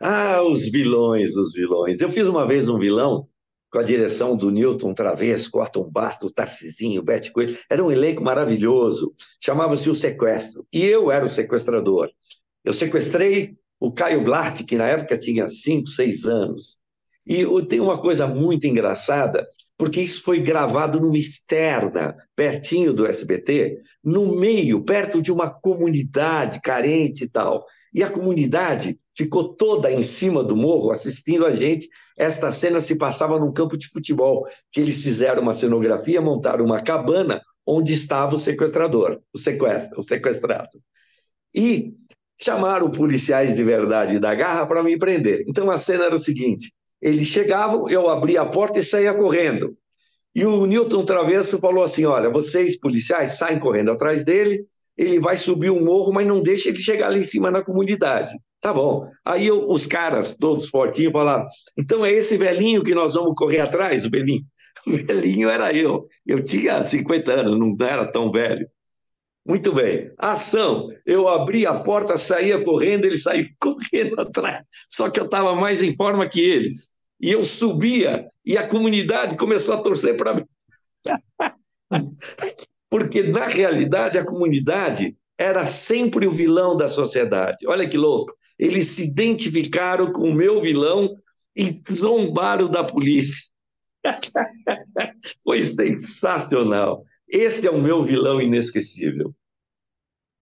Ah, os vilões, os vilões. Eu fiz uma vez um vilão com a direção do Newton Travesso, Corton Basto, Tarcisinho, Bete Coelho. Era um elenco maravilhoso. Chamava-se O Sequestro. E eu era o sequestrador. Eu sequestrei o Caio Blart, que na época tinha 5, 6 anos. E tem uma coisa muito engraçada, porque isso foi gravado numa externa, pertinho do SBT, no meio, perto de uma comunidade carente e tal. E a comunidade ficou toda em cima do morro assistindo a gente. Esta cena se passava num campo de futebol, que eles fizeram uma cenografia, montaram uma cabana onde estava o sequestrador, o sequestro, o sequestrado. E chamaram policiais de verdade da garra para me prender. Então a cena era o seguinte: eles chegavam, eu abria a porta e saía correndo. E o Newton Travesso falou assim: olha, vocês policiais saem correndo atrás dele, ele vai subir o morro, mas não deixa ele chegar lá em cima na comunidade. Tá bom. Aí eu, os caras, todos fortinhos, falaram: então é esse velhinho que nós vamos correr atrás, o velhinho? O velhinho era eu. Eu tinha 50 anos, não era tão velho. Muito bem. Ação. Eu abri a porta, saía correndo, ele saiu correndo atrás. Só que eu estava mais em forma que eles. E eu subia, e a comunidade começou a torcer para mim. Porque, na realidade, a comunidade era sempre o vilão da sociedade. Olha que louco. Eles se identificaram com o meu vilão e zombaram da polícia. Foi sensacional. Esse é o meu vilão inesquecível.